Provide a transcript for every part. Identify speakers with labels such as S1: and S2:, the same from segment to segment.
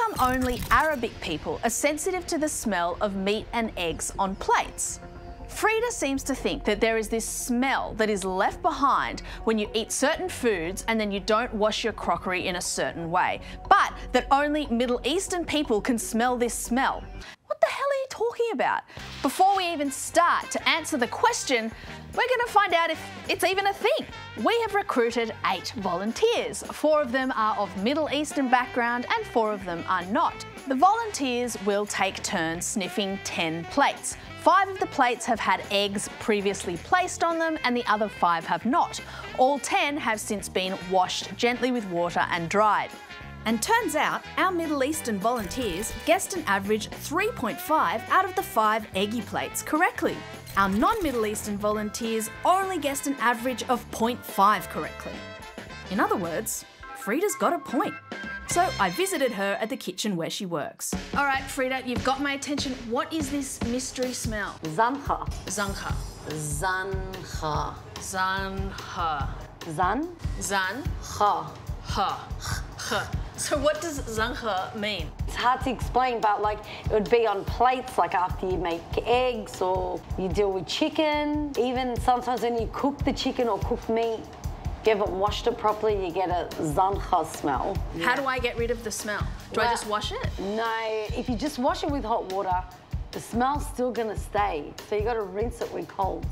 S1: come only Arabic people are sensitive to the smell of meat and eggs on plates? Frida seems to think that there is this smell that is left behind when you eat certain foods and then you don't wash your crockery in a certain way, but that only Middle Eastern people can smell this smell. What the hell talking about? Before we even start to answer the question, we're going to find out if it's even a thing. We have recruited eight volunteers. Four of them are of Middle Eastern background and four of them are not. The volunteers will take turns sniffing 10 plates. Five of the plates have had eggs previously placed on them and the other five have not. All 10 have since been washed gently with water and dried. And turns out our Middle Eastern volunteers guessed an average 3.5 out of the five eggy plates correctly. Our non Middle Eastern volunteers only guessed an average of 0.5 correctly. In other words, Frida's got a point. So I visited her at the kitchen where she works. All right, Frida, you've got my attention. What is this mystery smell?
S2: Zankha.
S1: Zankha.
S2: Zankha.
S1: Zankha.
S2: Zan.
S1: Zan.
S2: Ha.
S1: Ha. Ha. So what does zankha mean?
S2: It's hard to explain, but like it would be on plates, like after you make eggs or you deal with chicken. Even sometimes when you cook the chicken or cook meat, if you haven't washed it properly, you get a zankha smell.
S1: How do I get rid of the smell? Do I just wash it?
S2: No, if you just wash it with hot water, the smell's still gonna stay. So you gotta rinse it with cold.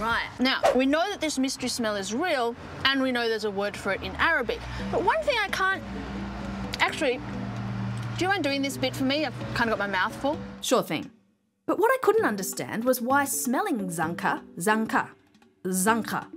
S1: Right. Now, we know that this mystery smell is real, and we know there's a word for it in Arabic. But one thing I can't. Actually, do you mind doing this bit for me? I've kind of got my mouth full. Sure thing. But what I couldn't understand was why smelling zankha, zankha, zankha,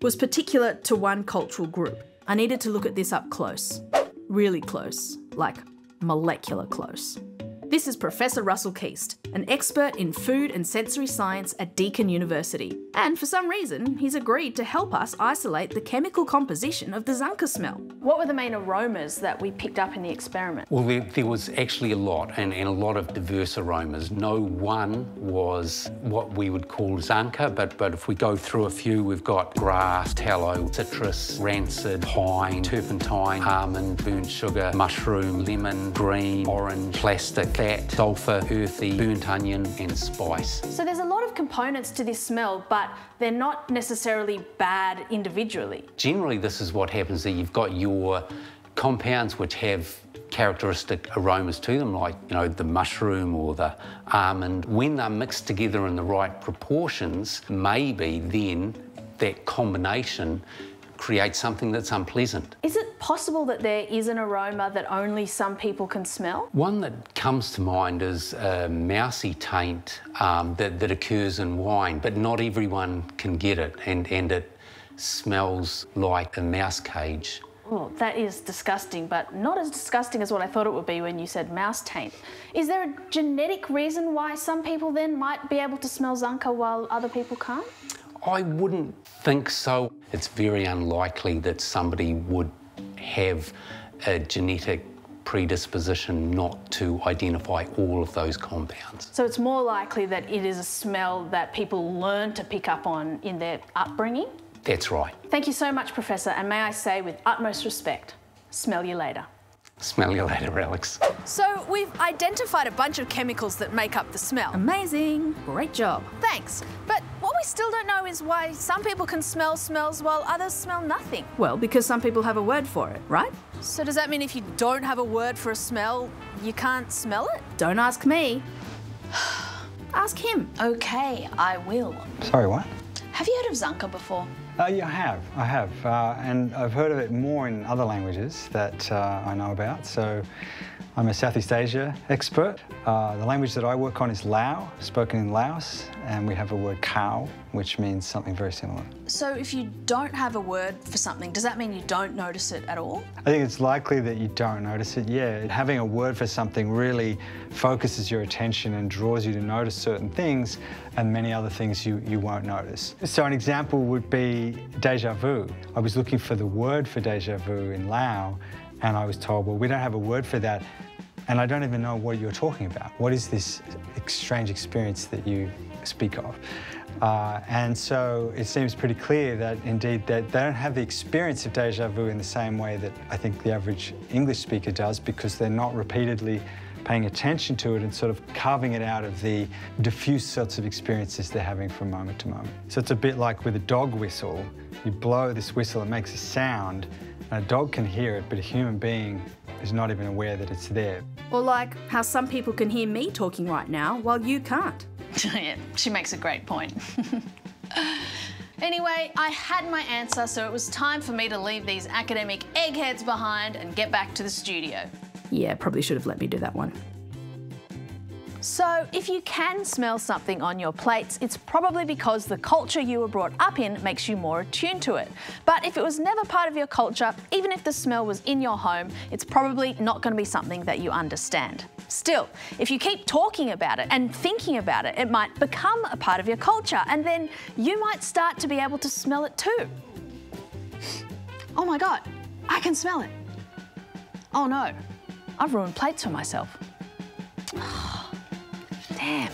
S1: was particular to one cultural group. I needed to look at this up close. Really close. Like molecular close. This is Professor Russell Keast, an expert in food and sensory science at Deakin University. And for some reason, he's agreed to help us isolate the chemical composition of the Zankha smell. What were the main aromas that we picked up in the experiment?
S3: Well, there, there was actually a lot, and, and a lot of diverse aromas. No one was what we would call Zankha, but, but if we go through a few, we've got grass, tallow, citrus, rancid, pine, turpentine, almond, burnt sugar, mushroom, lemon, green, orange, plastic, fat, sulphur, earthy, burnt onion, and spice.
S1: So there's a lot of components to this smell, but they're not necessarily bad individually.
S3: Generally, this is what happens that you've got your compounds which have characteristic aromas to them, like you know the mushroom or the almond. When they're mixed together in the right proportions, maybe then that combination creates something that's unpleasant.
S1: Is it possible that there is an aroma that only some people can smell?
S3: One that comes to mind is a mousy taint um, that, that occurs in wine, but not everyone can get it, and, and it smells like a mouse cage.
S1: Oh, that is disgusting, but not as disgusting as what I thought it would be when you said mouse taint. Is there a genetic reason why some people then might be able to smell Zankha while other people can't?
S3: I wouldn't think so. It's very unlikely that somebody would have a genetic predisposition not to identify all of those compounds.
S1: So it's more likely that it is a smell that people learn to pick up on in their upbringing?
S3: That's right.
S1: Thank you so much, Professor, and may I say with utmost respect, smell you later.
S3: Smell you later, Alex.
S1: So we've identified a bunch of chemicals that make up the smell. Amazing. Great job. Thanks. But what we still don't know is why some people can smell smells while others smell nothing. Well, because some people have a word for it, right? So does that mean if you don't have a word for a smell, you can't smell it? Don't ask me. ask him. Okay, I will.
S4: Sorry, what?
S1: Have you heard of Zankha before?
S4: Uh, yeah, I have. I have. Uh, and I've heard of it more in other languages that uh, I know about. So I'm a Southeast Asia expert. Uh, the language that I work on is Lao, spoken in Laos. And we have a word cow, which means something very similar.
S1: So if you don't have a word for something, does that mean you don't notice it at all?
S4: I think it's likely that you don't notice it, yeah. Having a word for something really focuses your attention and draws you to notice certain things and many other things you, you won't notice. So an example would be deja vu. I was looking for the word for deja vu in Lao and I was told, well, we don't have a word for that. and I don't even know what you're talking about. What is this strange experience that you speak of? Uh, and so it seems pretty clear that indeed that they don't have the experience of deja vu in the same way that I think the average English speaker does because they're not repeatedly paying attention to it and sort of carving it out of the diffuse sorts of experiences they're having from moment to moment. So it's a bit like with a dog whistle. You blow this whistle, it makes a sound, and a dog can hear it, but a human being is not even aware that it's there.
S5: Or like how some people can hear me talking right now while you can't.
S1: yeah, she makes a great point. anyway, I had my answer, so it was time for me to leave these academic eggheads behind and get back to the studio.
S5: Yeah, probably should have let me do that one.
S1: So, if you can smell something on your plates, it's probably because the culture you were brought up in makes you more attuned to it. But if it was never part of your culture, even if the smell was in your home, it's probably not going to be something that you understand. Still, if you keep talking about it and thinking about it, it might become a part of your culture, and then you might start to be able to smell it too. Oh my God, I can smell it. Oh no, I've ruined plates for myself. Damn.